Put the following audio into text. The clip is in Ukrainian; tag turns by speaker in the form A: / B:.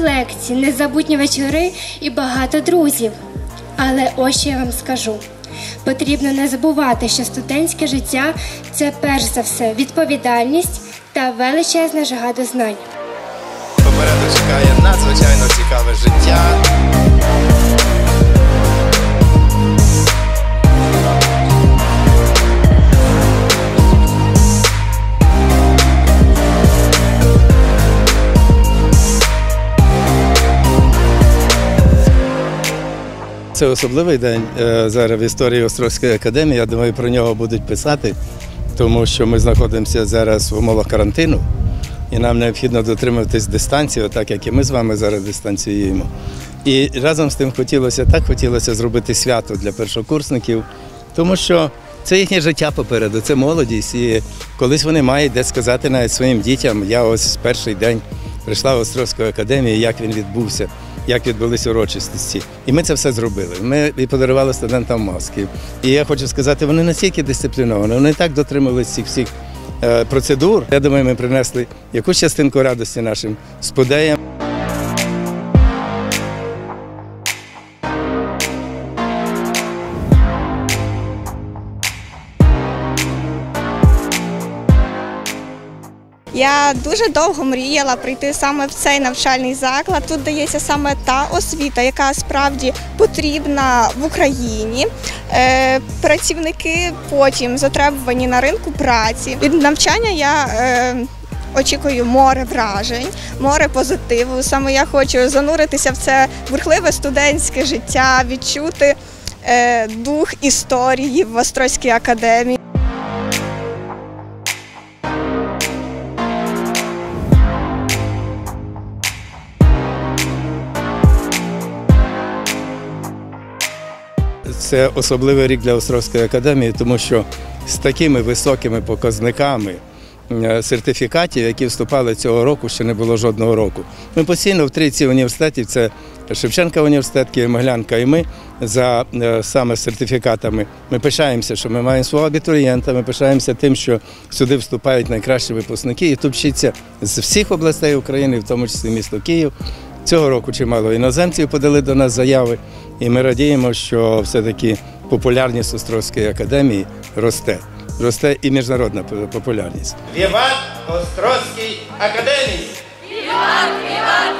A: лекції, незабутні вечори і багато друзів. Але ось що я вам скажу. Потрібно не забувати, що студентське життя це перш за все відповідальність та величезна жага до знань.
B: Попереду чекає надзвичайно цікаве життя. Це особливий день е, зараз в історії Острозької академії. Я думаю, про нього будуть писати, тому що ми знаходимося зараз в умовах карантину, і нам необхідно дотримуватись дистанції, так як і ми з вами зараз дистанціюємо. І разом з тим хотілося так, хотілося зробити свято для першокурсників, тому що це їхнє життя попереду, це молодість. І колись вони мають де сказати навіть своїм дітям. Я ось перший день прийшла в Острозьку академію, як він відбувся, як відбулися урочистості. І ми це все зробили. Ми і подарували студентам маски. І я хочу сказати, вони настільки дисципліновані, вони так дотримувалися цих всіх е, процедур. Я думаю, ми принесли якусь частинку радості нашим сподеям.
C: Я дуже довго мріяла прийти саме в цей навчальний заклад. Тут дається саме та освіта, яка справді потрібна в Україні. Е, працівники потім затребувані на ринку праці. Від навчання я е, очікую море вражень, море позитиву. Саме я хочу зануритися в це бурхливе студентське життя, відчути е, дух історії в Острозькій академії.
B: Це особливий рік для Острозької академії, тому що з такими високими показниками е, сертифікатів, які вступали цього року, ще не було жодного року. Ми постійно в трійці університетів, це Шевченка університет, Києво-Могилянка і ми за е, саме сертифікатами. Ми пишаємося, що ми маємо свого абітурієнта, ми пишаємося тим, що сюди вступають найкращі випускники, і тут вчиться з всіх областей України, в тому числі місто Київ. Цього року чимало іноземців подали до нас заяви, і ми радіємо, що все-таки популярність Острозької академії росте. Росте і міжнародна популярність.
D: Віват Острозькій академії!
E: Віват, віват,